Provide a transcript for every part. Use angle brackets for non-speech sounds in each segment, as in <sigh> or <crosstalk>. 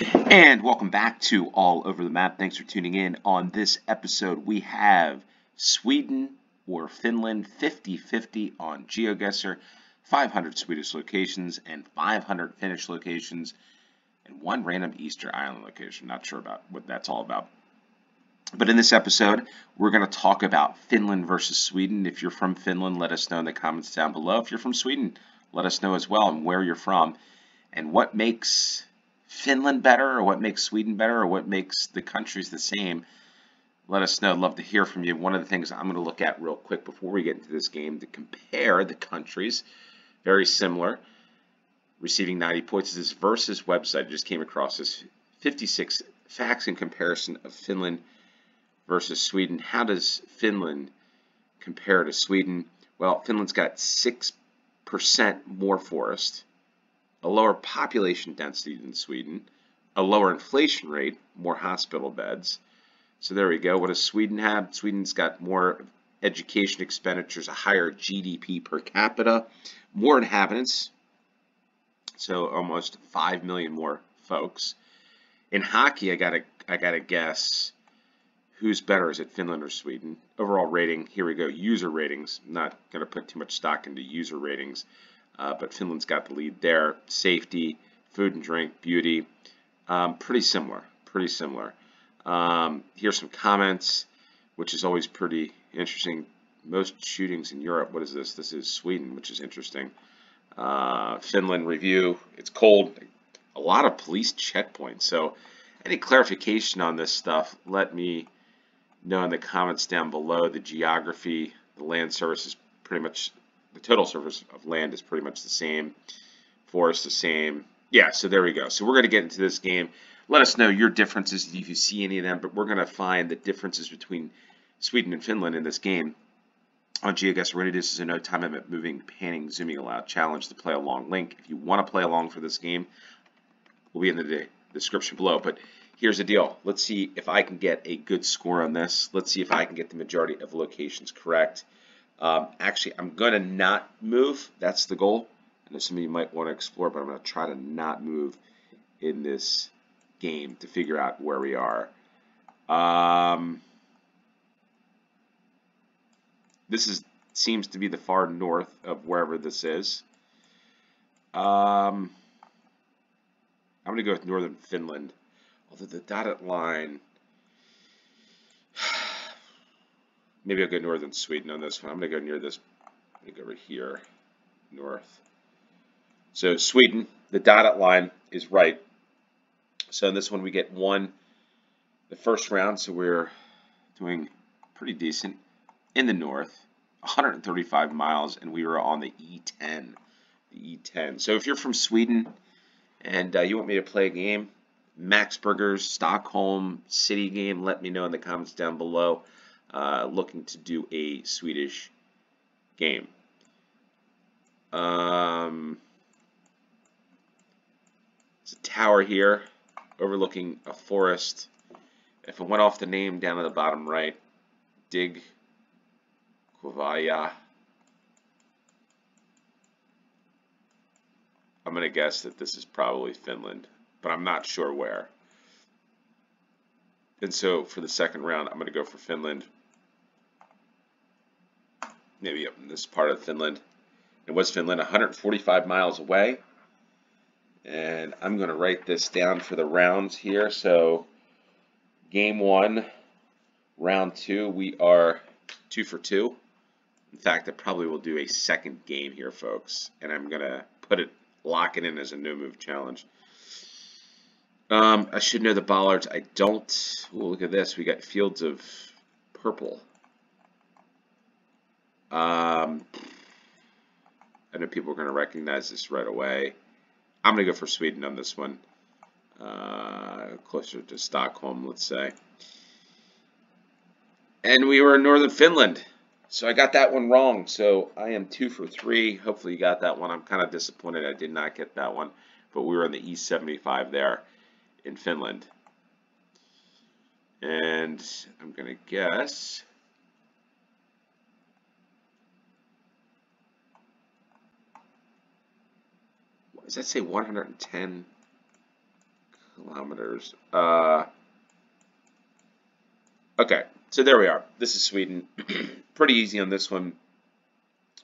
And welcome back to All Over the Map. Thanks for tuning in. On this episode, we have Sweden or Finland 50 50 on GeoGuessr, 500 Swedish locations, and 500 Finnish locations, and one random Easter Island location. Not sure about what that's all about. But in this episode, we're going to talk about Finland versus Sweden. If you're from Finland, let us know in the comments down below. If you're from Sweden, let us know as well and where you're from and what makes Finland better or what makes Sweden better or what makes the countries the same. Let us know. I'd love to hear from you. One of the things I'm going to look at real quick before we get into this game to compare the countries, very similar. Receiving 90 points is this Versus website. I just came across this 56 facts in comparison of Finland versus Sweden. How does Finland compare to Sweden? Well, Finland's got 6% more forest, a lower population density than Sweden, a lower inflation rate, more hospital beds. So there we go. What does Sweden have? Sweden's got more education expenditures, a higher GDP per capita, more inhabitants, so almost 5 million more folks. In hockey, I gotta I gotta guess who's better? Is it Finland or Sweden? Overall rating, here we go, user ratings. Not going to put too much stock into user ratings, uh, but Finland's got the lead there. Safety, food and drink, beauty, um, pretty similar, pretty similar. Um, here's some comments, which is always pretty interesting. Most shootings in Europe, what is this? This is Sweden, which is interesting. Uh, Finland review, it's cold. A lot of police checkpoints. So any clarification on this stuff, let me know in the comments down below. The geography, the land surface is pretty much, the total surface of land is pretty much the same. Forest the same. Yeah, so there we go. So we're going to get into this game. Let us know your differences if you see any of them, but we're going to find the differences between Sweden and Finland in this game. On GeoGuessr Ready, this is a no time limit moving, panning, zooming allowed challenge to play along link. If you want to play along for this game, will be in the description below. But here's the deal. Let's see if I can get a good score on this. Let's see if I can get the majority of locations correct. Um, actually, I'm going to not move. That's the goal. I know some of you might want to explore, but I'm going to try to not move in this game to figure out where we are. Um, this is seems to be the far north of wherever this is. Um, I'm going to go with northern Finland. Although the dotted line, maybe I'll go northern Sweden on this one. I'm going to go near this, I think over here, north. So Sweden, the dotted line is right. So in this one we get one the first round, so we're doing pretty decent in the north, 135 miles, and we were on the E10, the E10. So if you're from Sweden and uh, you want me to play a game, Max Burgers, Stockholm City game, let me know in the comments down below. Uh, looking to do a Swedish game. Um, it's a tower here overlooking a forest. If I went off the name down at the bottom right, Dig Kovaya. I'm going to guess that this is probably Finland but I'm not sure where. And so for the second round, I'm going to go for Finland. Maybe up in this part of Finland. It was Finland, 145 miles away. And I'm going to write this down for the rounds here. So game one, round two, we are two for two. In fact, I probably will do a second game here, folks. And I'm going to put it, lock it in as a no move challenge. Um, I should know the bollards. I don't. Ooh, look at this. We got fields of purple. Um, I know people are going to recognize this right away. I'm going to go for Sweden on this one. Uh, closer to Stockholm, let's say. And we were in northern Finland. So I got that one wrong. So I am two for three. Hopefully you got that one. I'm kind of disappointed I did not get that one. But we were on the E75 there in Finland. And I'm going to guess does that say 110 kilometers? Uh, okay, so there we are. This is Sweden. <clears throat> Pretty easy on this one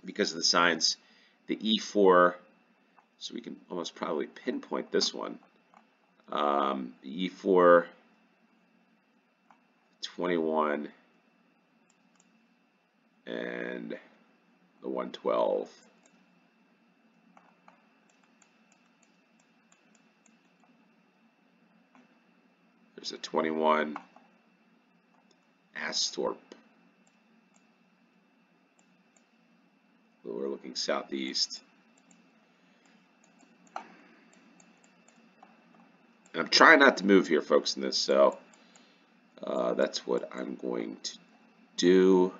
because of the signs. The E4, so we can almost probably pinpoint this one. Um, E4, 21, and the 112. There's a 21 Astorp. We're looking southeast. And I'm trying not to move here, folks, in this, so uh, that's what I'm going to do.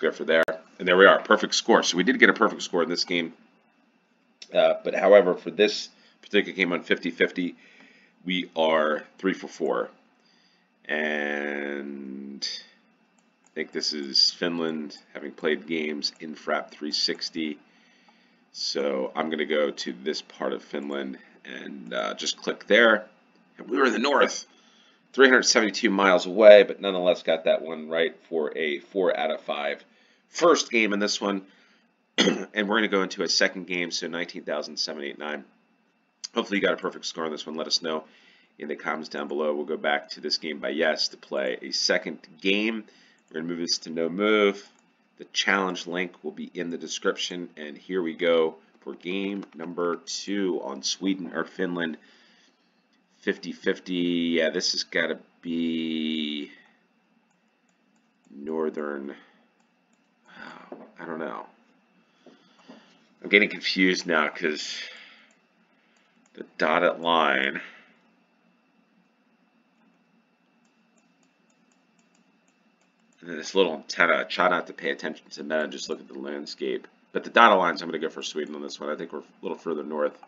Go for there. And there we are, perfect score. So we did get a perfect score in this game. Uh, but however, for this particular game on 50-50, we are 3 for 4. And I think this is Finland having played games in FRAP 360. So I'm going to go to this part of Finland and uh, just click there. And we were in the north, 372 miles away, but nonetheless got that one right for a 4 out of 5 first game in this one. <clears throat> and we're going to go into a second game, so 19,789. Hopefully you got a perfect score on this one. Let us know in the comments down below. We'll go back to this game by yes to play a second game. We're going to move this to no move. The challenge link will be in the description. And here we go for game number two on Sweden or Finland. 50-50. Yeah, this has got to be northern I don't know. I'm getting confused now because the dotted line and then this little antenna. Try not to pay attention to that and just look at the landscape. But the dotted lines, I'm going to go for Sweden on this one. I think we're a little further north.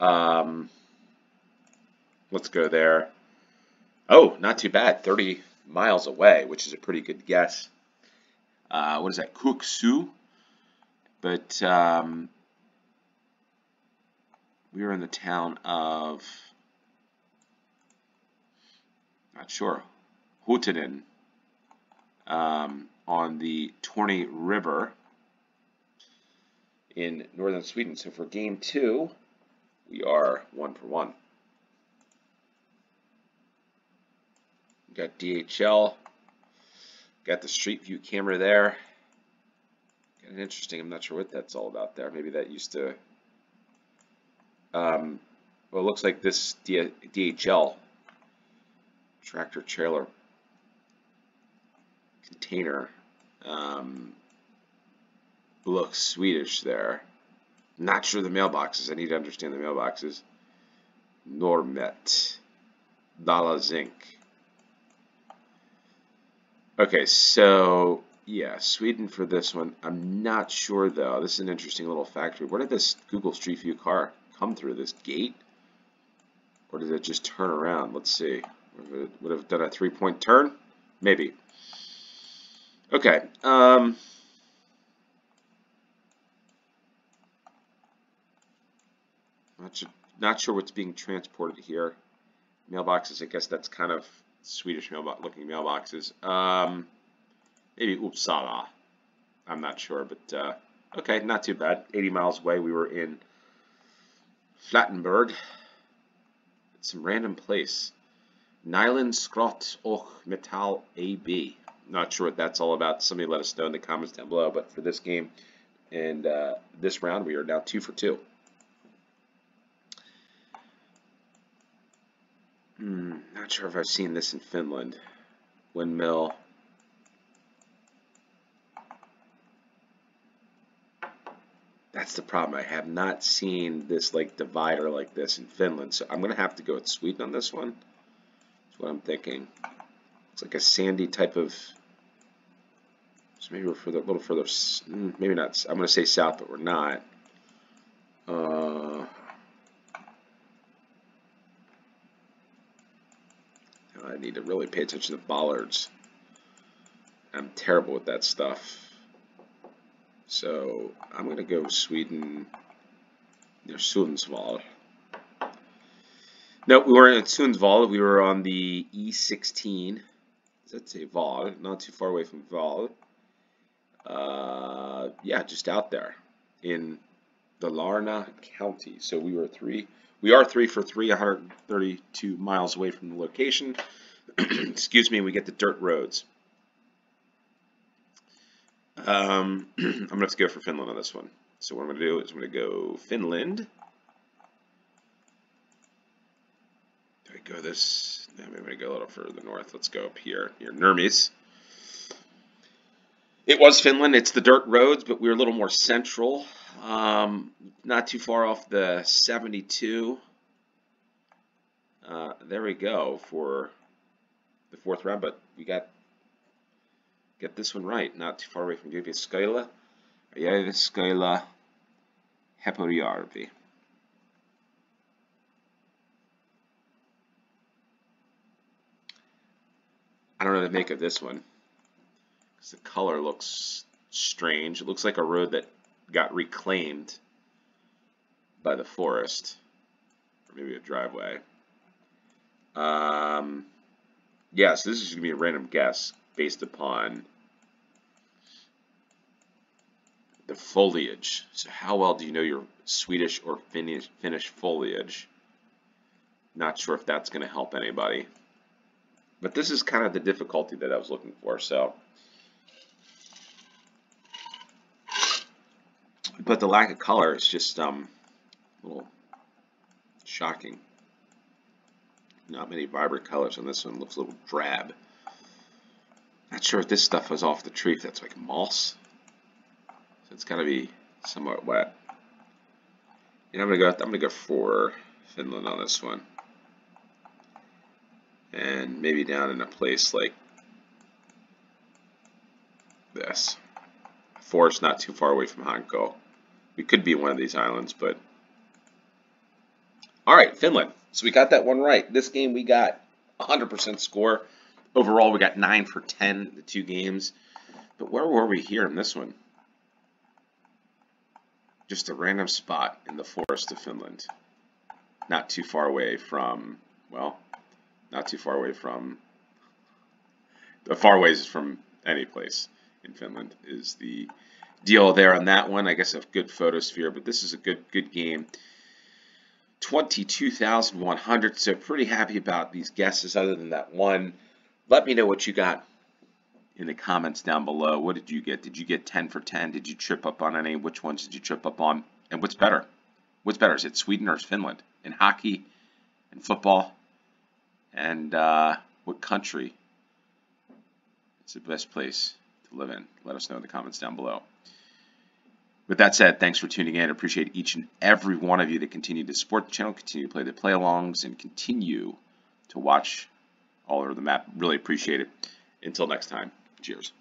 Um, let's go there. Oh, not too bad. 30 miles away, which is a pretty good guess uh, what is that, Kuksu. But um, we were in the town of, not sure, Hutinen um, on the Torney River in northern Sweden. So for game two, we are one for one. We got DHL Got the Street View camera there. Kind of interesting. I'm not sure what that's all about there. Maybe that used to. Um, well, it looks like this DHL tractor trailer container um, looks Swedish there. Not sure the mailboxes. I need to understand the mailboxes. Normet. Dala Zinc. Okay, so yeah, Sweden for this one. I'm not sure though. This is an interesting little factory. Where did this Google Street View car come through? This gate? Or did it just turn around? Let's see. Would have done a three-point turn? Maybe. Okay. Um, not sure what's being transported here. Mailboxes, I guess that's kind of Swedish mailbox looking mailboxes. Um, maybe Uppsala. I'm not sure, but uh, okay, not too bad. 80 miles away, we were in Flattenberg. It's some random place. Nyland Skrot och Metall AB. Not sure what that's all about. Somebody let us know in the comments down below. But for this game and uh, this round, we are now two for two. Hmm, not sure if I've seen this in Finland. Windmill. That's the problem. I have not seen this like divider like this in Finland. So I'm going to have to go with Sweden on this one. That's what I'm thinking. It's like a sandy type of... So maybe we're further, a little further... Hmm, maybe not... I'm going to say south, but we're not. Uh, I need to really pay attention to bollards. I'm terrible with that stuff. So I'm going to go Sweden near Sundsvall. No, we weren't at Sundsvall. We were on the E16. That's a Val, not too far away from Val. Uh, yeah, just out there in Dalarna County. So we were three. We are three for three, 132 miles away from the location. <clears throat> Excuse me. We get the dirt roads. Um, <clears throat> I'm gonna have to go for Finland on this one. So what I'm gonna do is I'm gonna go Finland. Do I go this? No, maybe I'm gonna go a little further north. Let's go up here near Nurmes. It was Finland. It's the dirt roads, but we are a little more central. Um, not too far off the 72. Uh, there we go for the fourth round, but we got get this one right. Not too far away from Jyväskylä. Jyväskylä, Haapajärvi. I don't know to make of this one. Because the color looks strange. It looks like a road that got reclaimed by the forest. Or maybe a driveway. Um, yes, yeah, so this is going to be a random guess based upon the foliage. So how well do you know your Swedish or Finnish, Finnish foliage? Not sure if that's going to help anybody. But this is kind of the difficulty that I was looking for. So, But the lack of color is just um, a little shocking. Not many vibrant colors on this one. Looks a little drab. Not sure if this stuff was off the tree. If that's like moss. So it's got to be somewhat wet. Yeah, I'm gonna go. I'm gonna go for Finland on this one, and maybe down in a place like this. Forest not too far away from Hanko. We could be one of these islands, but all right, Finland. So we got that one right. This game we got 100% score. Overall, we got 9 for 10 the two games. But where were we here in this one? just a random spot in the forest of Finland. Not too far away from, well, not too far away from, the far ways from any place in Finland is the deal there on that one. I guess a good photosphere, but this is a good good game. 22,100, so pretty happy about these guesses other than that one. Let me know what you got in the comments down below. What did you get? Did you get 10 for 10? Did you trip up on any? Which ones did you trip up on? And what's better? What's better? Is it Sweden or Finland? In hockey, in football, and uh, what country is the best place to live in? Let us know in the comments down below. With that said, thanks for tuning in. I appreciate each and every one of you that continue to support the channel, continue to play the play-alongs, and continue to watch all over the map. Really appreciate it. Until next time. Cheers.